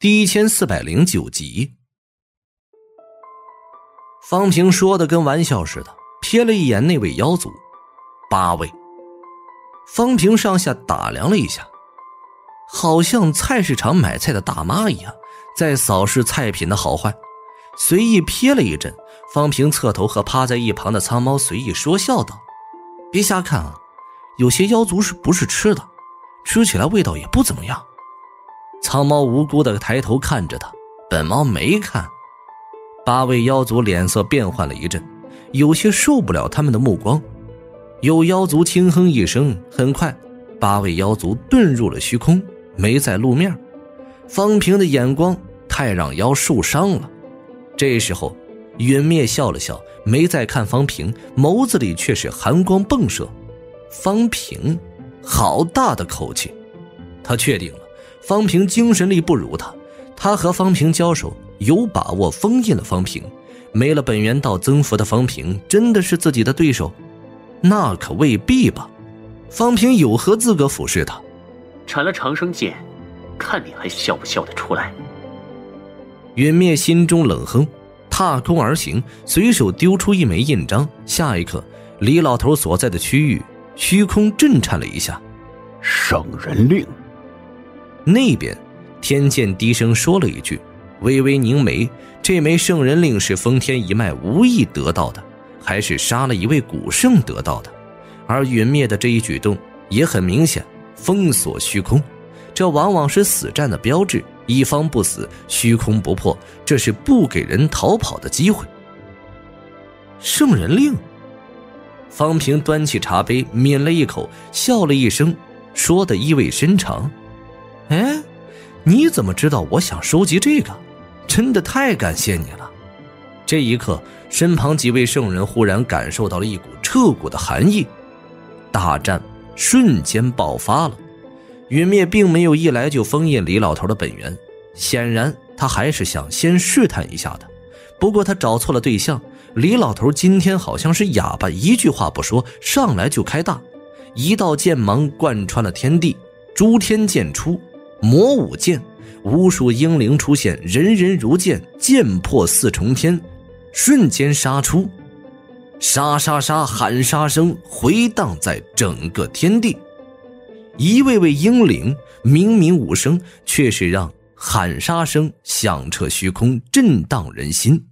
第一千四百零九集。方平说的跟玩笑似的，瞥了一眼那位妖族，八位。方平上下打量了一下，好像菜市场买菜的大妈一样，在扫视菜品的好坏。随意瞥了一阵，方平侧头和趴在一旁的苍猫随意说笑道：“别瞎看啊，有些妖族是不是吃的，吃起来味道也不怎么样。”苍猫无辜的抬头看着他，本猫没看。八位妖族脸色变换了一阵，有些受不了他们的目光。有妖族轻哼一声，很快，八位妖族遁入了虚空，没在露面。方平的眼光太让妖受伤了。这时候，陨灭笑了笑，没再看方平，眸子里却是寒光迸射。方平，好大的口气！他确定了。方平精神力不如他，他和方平交手有把握封印了方平。没了本源道增幅的方平，真的是自己的对手？那可未必吧。方平有何资格俯视他？斩了长生剑，看你还笑不笑得出来？陨灭心中冷哼，踏空而行，随手丢出一枚印章。下一刻，李老头所在的区域虚空震颤了一下。圣人令。那边，天剑低声说了一句，微微凝眉。这枚圣人令是封天一脉无意得到的，还是杀了一位古圣得到的？而陨灭的这一举动也很明显，封锁虚空，这往往是死战的标志。一方不死，虚空不破，这是不给人逃跑的机会。圣人令。方平端起茶杯，抿了一口，笑了一声，说的意味深长。哎，你怎么知道我想收集这个？真的太感谢你了！这一刻，身旁几位圣人忽然感受到了一股彻骨的寒意。大战瞬间爆发了。陨灭并没有一来就封印李老头的本源，显然他还是想先试探一下的。不过他找错了对象，李老头今天好像是哑巴，一句话不说，上来就开大，一道剑芒贯穿了天地，诸天剑出。魔武剑，无数英灵出现，人人如剑，剑破四重天，瞬间杀出，杀杀杀，喊杀声回荡在整个天地。一位位英灵明明无声，却是让喊杀声响彻虚空，震荡人心。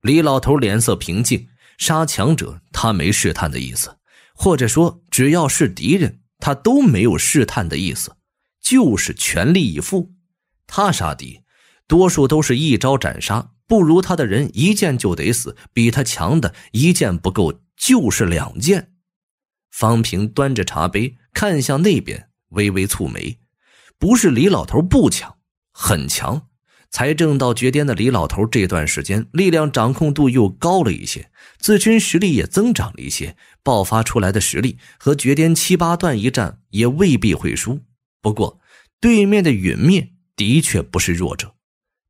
李老头脸色平静，杀强者他没试探的意思，或者说只要是敌人，他都没有试探的意思。就是全力以赴，他杀敌，多数都是一招斩杀，不如他的人一剑就得死，比他强的一剑不够就是两剑。方平端着茶杯看向那边，微微蹙眉，不是李老头不强，很强。才正到绝巅的李老头这段时间力量掌控度又高了一些，自身实力也增长了一些，爆发出来的实力和绝巅七八段一战也未必会输。不过，对面的陨灭的确不是弱者，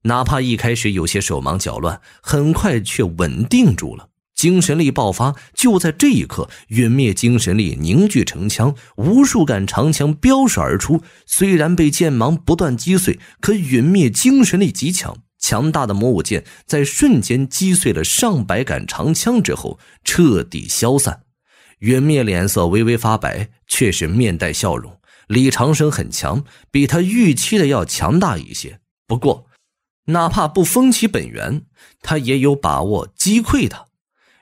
哪怕一开始有些手忙脚乱，很快却稳定住了，精神力爆发。就在这一刻，陨灭精神力凝聚成枪，无数杆长枪飙射而出。虽然被剑芒不断击碎，可陨灭精神力极强，强大的魔武剑在瞬间击碎了上百杆长枪之后，彻底消散。陨灭脸色微微发白，却是面带笑容。李长生很强，比他预期的要强大一些。不过，哪怕不封其本源，他也有把握击溃他。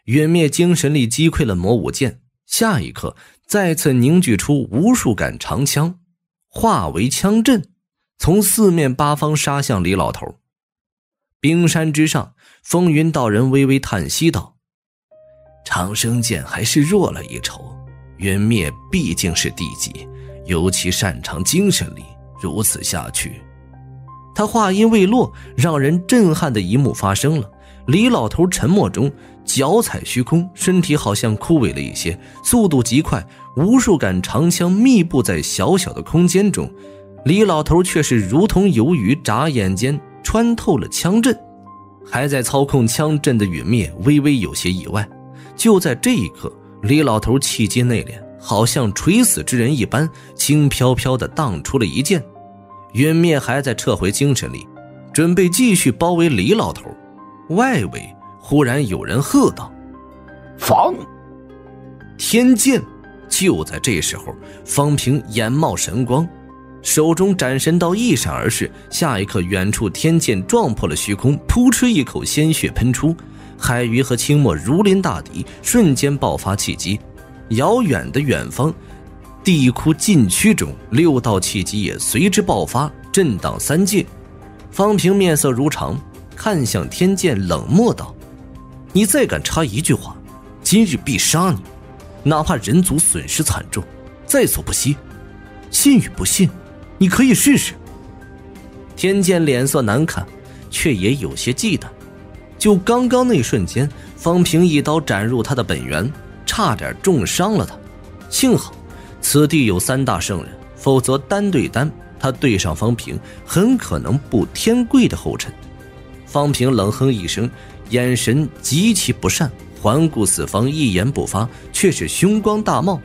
陨灭精神力击溃了魔武剑，下一刻再次凝聚出无数杆长枪，化为枪阵，从四面八方杀向李老头。冰山之上，风云道人微微叹息道：“长生剑还是弱了一筹，陨灭毕竟是地级。”尤其擅长精神力，如此下去，他话音未落，让人震撼的一幕发生了。李老头沉默中脚踩虚空，身体好像枯萎了一些，速度极快，无数杆长枪密布在小小的空间中，李老头却是如同游鱼，眨眼间穿透了枪阵。还在操控枪阵的陨灭微微有些意外。就在这一刻，李老头气机内敛。好像垂死之人一般，轻飘飘的荡出了一剑。云灭还在撤回精神力，准备继续包围李老头。外围忽然有人喝道：“防！”天剑！就在这时候，方平眼冒神光，手中斩神刀一闪而逝。下一刻，远处天剑撞破了虚空，噗嗤一口鲜血喷出。海鱼和清末如临大敌，瞬间爆发气机。遥远的远方，地窟禁区中，六道气机也随之爆发，震荡三界。方平面色如常，看向天剑，冷漠道：“你再敢插一句话，今日必杀你，哪怕人族损失惨重，在所不惜。信与不信，你可以试试。”天剑脸色难看，却也有些忌惮。就刚刚那瞬间，方平一刀斩入他的本源，差点重伤了他。幸好此地有三大圣人，否则单对单他对上方平，很可能步天贵的后尘。方平冷哼一声，眼神极其不善，环顾四方，一言不发，却是凶光大冒。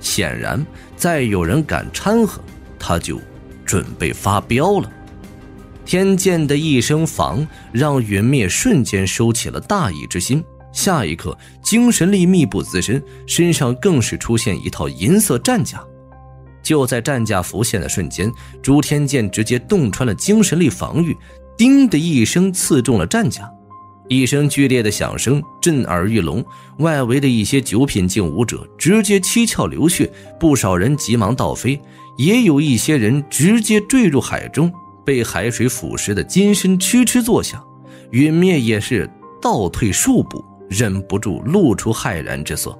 显然，再有人敢掺和，他就准备发飙了。天剑的一声“防”，让云灭瞬间收起了大义之心。下一刻，精神力密布自身，身上更是出现一套银色战甲。就在战甲浮现的瞬间，朱天剑直接洞穿了精神力防御，叮的一声刺中了战甲。一声剧烈的响声震耳欲聋，外围的一些九品境武者直接七窍流血，不少人急忙倒飞，也有一些人直接坠入海中。被海水腐蚀的金身哧哧作响，陨灭也是倒退数步，忍不住露出骇然之色，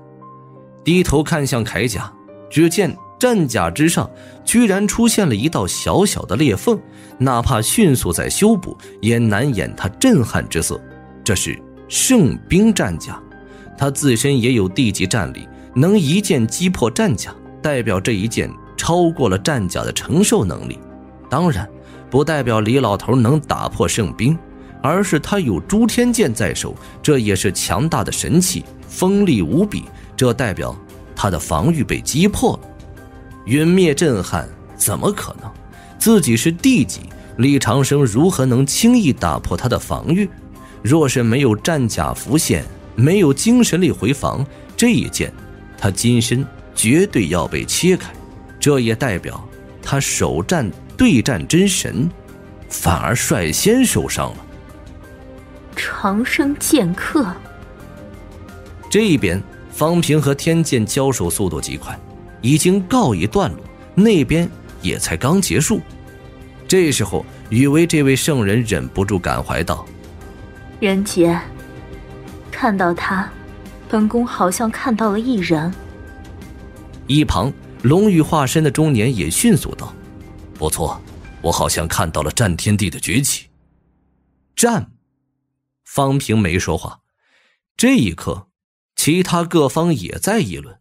低头看向铠甲，只见战甲之上居然出现了一道小小的裂缝，哪怕迅速在修补，也难掩他震撼之色。这是圣兵战甲，他自身也有地级战力，能一剑击破战甲，代表这一剑超过了战甲的承受能力。当然。不代表李老头能打破圣兵，而是他有诸天剑在手，这也是强大的神器，锋利无比。这代表他的防御被击破了。陨灭震撼，怎么可能？自己是地级，李长生如何能轻易打破他的防御？若是没有战甲浮现，没有精神力回防，这一剑，他金身绝对要被切开。这也代表他首战。对战真神，反而率先受伤了。长生剑客。这一边，方平和天剑交手速度极快，已经告一段落。那边也才刚结束。这时候，雨薇这位圣人忍不住感怀道：“人杰，看到他，本宫好像看到了一人。”一旁龙羽化身的中年也迅速道。不错，我好像看到了战天地的崛起。战，方平没说话。这一刻，其他各方也在议论。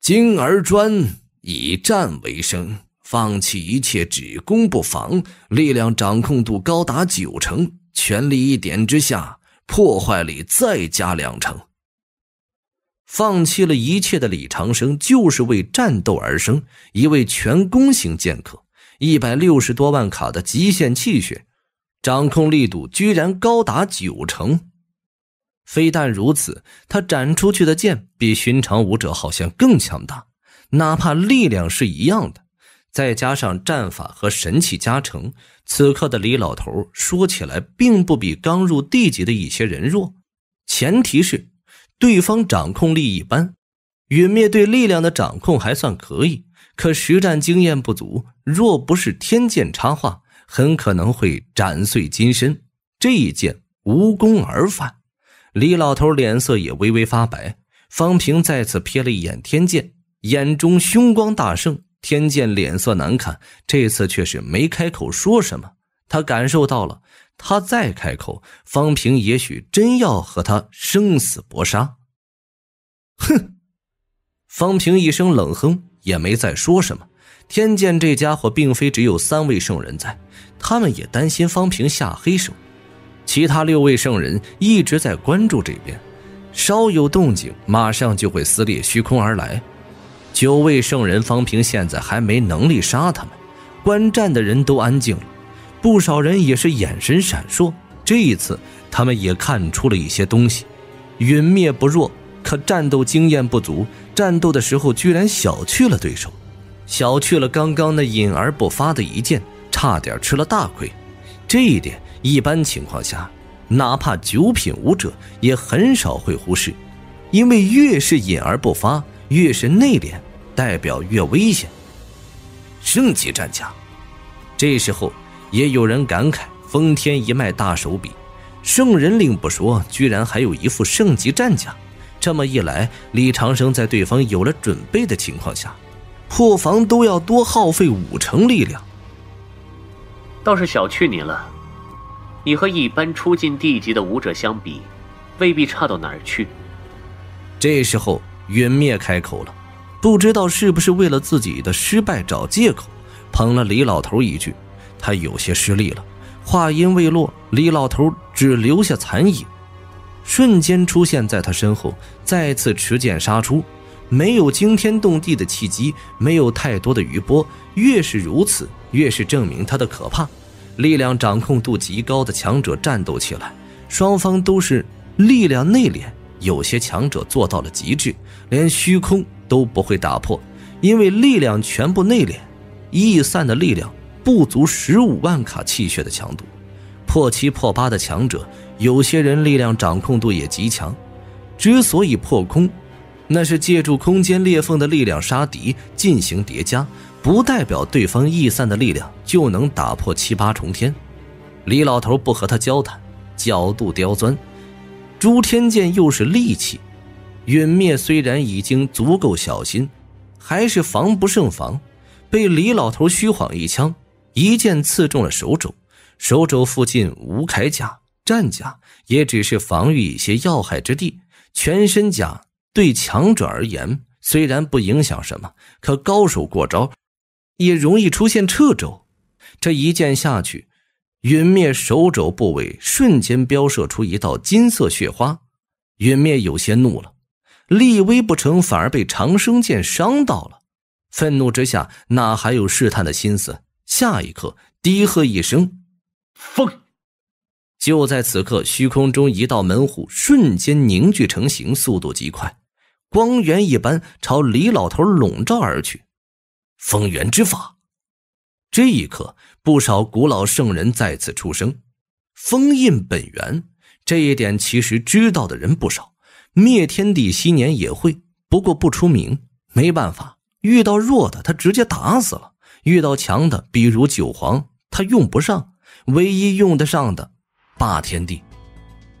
金儿专以战为生，放弃一切，只攻不防，力量掌控度高达九成，全力一点之下，破坏力再加两成。放弃了一切的李长生，就是为战斗而生。一位全攻型剑客，一百六十多万卡的极限气血，掌控力度居然高达九成。非但如此，他斩出去的剑比寻常武者好像更强大，哪怕力量是一样的，再加上战法和神器加成，此刻的李老头说起来并不比刚入地级的一些人弱。前提是。对方掌控力一般，陨灭对力量的掌控还算可以，可实战经验不足。若不是天剑插话，很可能会斩碎金身。这一剑无功而返。李老头脸色也微微发白。方平再次瞥了一眼天剑，眼中凶光大盛。天剑脸色难看，这次却是没开口说什么。他感受到了。他再开口，方平也许真要和他生死搏杀。哼！方平一声冷哼，也没再说什么。天剑这家伙并非只有三位圣人在，他们也担心方平下黑手。其他六位圣人一直在关注这边，稍有动静，马上就会撕裂虚空而来。九位圣人，方平现在还没能力杀他们，观战的人都安静了，不少人也是眼神闪烁。这一次，他们也看出了一些东西。陨灭不弱，可战斗经验不足，战斗的时候居然小觑了对手，小觑了刚刚那隐而不发的一剑，差点吃了大亏。这一点，一般情况下，哪怕九品武者也很少会忽视，因为越是隐而不发，越是内敛，代表越危险。圣级战甲，这时候也有人感慨：封天一脉大手笔。圣人令不说，居然还有一副圣级战甲。这么一来，李长生在对方有了准备的情况下，破防都要多耗费五成力量。倒是小觑你了，你和一般初进地级的武者相比，未必差到哪儿去。这时候，陨灭开口了，不知道是不是为了自己的失败找借口，捧了李老头一句，他有些失利了。话音未落，李老头只留下残影，瞬间出现在他身后，再次持剑杀出。没有惊天动地的契机，没有太多的余波，越是如此，越是证明他的可怕。力量掌控度极高的强者战斗起来，双方都是力量内敛，有些强者做到了极致，连虚空都不会打破，因为力量全部内敛，易散的力量。不足十五万卡气血的强度，破七破八的强者，有些人力量掌控度也极强。之所以破空，那是借助空间裂缝的力量杀敌进行叠加，不代表对方易散的力量就能打破七八重天。李老头不和他交谈，角度刁钻。朱天剑又是利器，陨灭虽然已经足够小心，还是防不胜防，被李老头虚晃一枪。一剑刺中了手肘，手肘附近无铠甲、战甲，也只是防御一些要害之地。全身甲对强者而言虽然不影响什么，可高手过招，也容易出现掣肘。这一剑下去，陨灭手肘部位瞬间飙射出一道金色血花。陨灭有些怒了，立威不成，反而被长生剑伤到了。愤怒之下，哪还有试探的心思？下一刻，低喝一声：“风！”就在此刻，虚空中一道门户瞬间凝聚成型，速度极快，光源一般朝李老头笼罩而去。风源之法。这一刻，不少古老圣人再次出声：“封印本源。”这一点其实知道的人不少。灭天帝昔年也会，不过不出名。没办法，遇到弱的，他直接打死了。遇到强的，比如九皇，他用不上；唯一用得上的，霸天帝，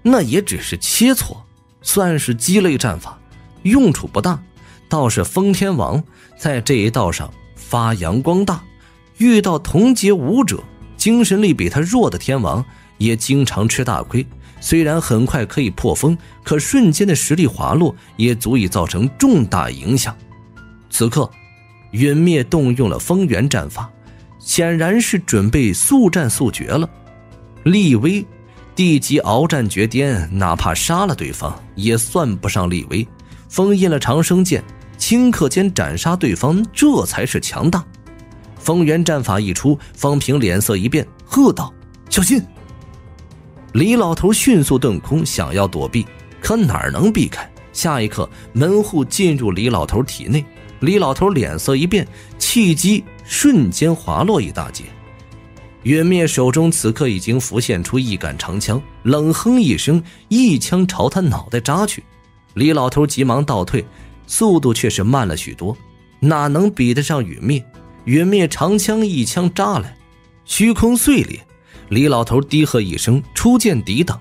那也只是切磋，算是鸡肋战法，用处不大。倒是封天王在这一道上发扬光大。遇到同阶武者，精神力比他弱的天王，也经常吃大亏。虽然很快可以破封，可瞬间的实力滑落，也足以造成重大影响。此刻。陨灭动用了风元战法，显然是准备速战速决了。立威，地级鏖战绝巅，哪怕杀了对方也算不上立威。封印了长生剑，顷刻间斩杀对方，这才是强大。风元战法一出，方平脸色一变，喝道：“小心！”李老头迅速遁空，想要躲避，可哪能避开？下一刻，门户进入李老头体内。李老头脸色一变，气机瞬间滑落一大截。陨灭手中此刻已经浮现出一杆长枪，冷哼一声，一枪朝他脑袋扎去。李老头急忙倒退，速度却是慢了许多，哪能比得上陨灭？陨灭长枪一枪扎来，虚空碎裂。李老头低喝一声，出剑抵挡。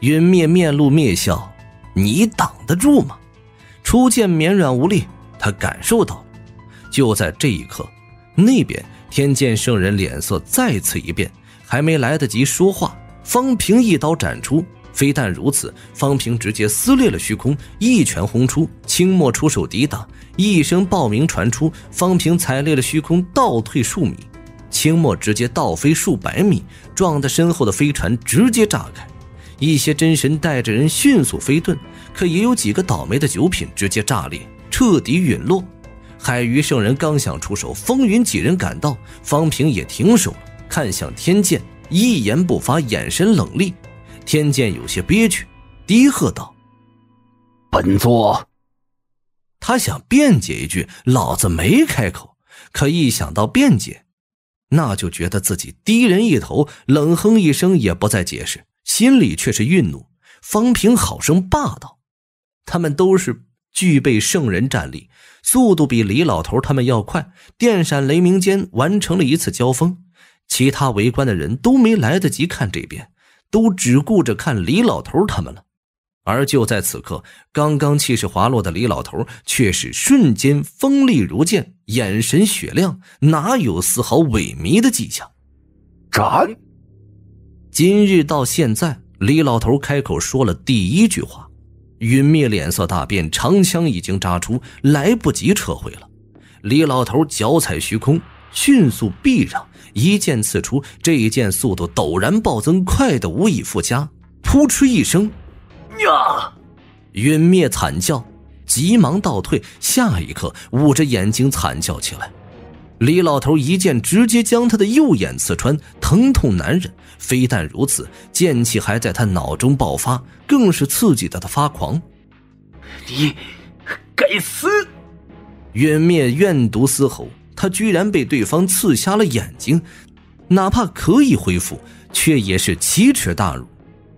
陨灭面露蔑笑：“你挡得住吗？”出剑绵软无力。他感受到了，就在这一刻，那边天剑圣人脸色再次一变，还没来得及说话，方平一刀斩出。非但如此，方平直接撕裂了虚空，一拳轰出，清墨出手抵挡，一声爆鸣传出，方平踩裂了虚空，倒退数米，清墨直接倒飞数百米，撞得身后的飞船直接炸开。一些真神带着人迅速飞遁，可也有几个倒霉的九品直接炸裂。彻底陨落，海鱼圣人刚想出手，风云几人赶到，方平也停手了，看向天剑，一言不发，眼神冷厉。天剑有些憋屈，低喝道：“本座。”他想辩解一句，老子没开口，可一想到辩解，那就觉得自己低人一头，冷哼一声，也不再解释，心里却是愠怒。方平好生霸道，他们都是具备圣人战力，速度比李老头他们要快，电闪雷鸣间完成了一次交锋。其他围观的人都没来得及看这边，都只顾着看李老头他们了。而就在此刻，刚刚气势滑落的李老头却是瞬间锋利如剑，眼神雪亮，哪有丝毫萎靡的迹象？斩！今日到现在。李老头开口说了第一句话，云灭脸色大变，长枪已经扎出，来不及撤回了。李老头脚踩虚空，迅速避让，一剑刺出。这一剑速度陡然暴增，快的无以复加。扑哧一声，呀！陨灭惨叫，急忙倒退，下一刻捂着眼睛惨叫起来。李老头一剑直接将他的右眼刺穿，疼痛难忍。非但如此，剑气还在他脑中爆发，更是刺激得他发狂。你，该死！陨灭怨毒嘶吼，他居然被对方刺瞎了眼睛，哪怕可以恢复，却也是奇耻大辱。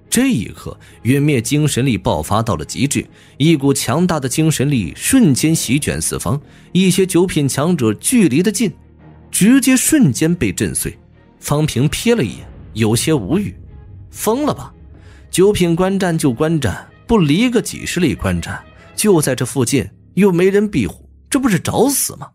这一刻，陨灭精神力爆发到了极致，一股强大的精神力瞬间席卷四方，一些九品强者距离的近，直接瞬间被震碎。方平瞥了一眼，有些无语：“疯了吧？九品观战就观战，不离个几十里观战，就在这附近，又没人庇护，这不是找死吗？”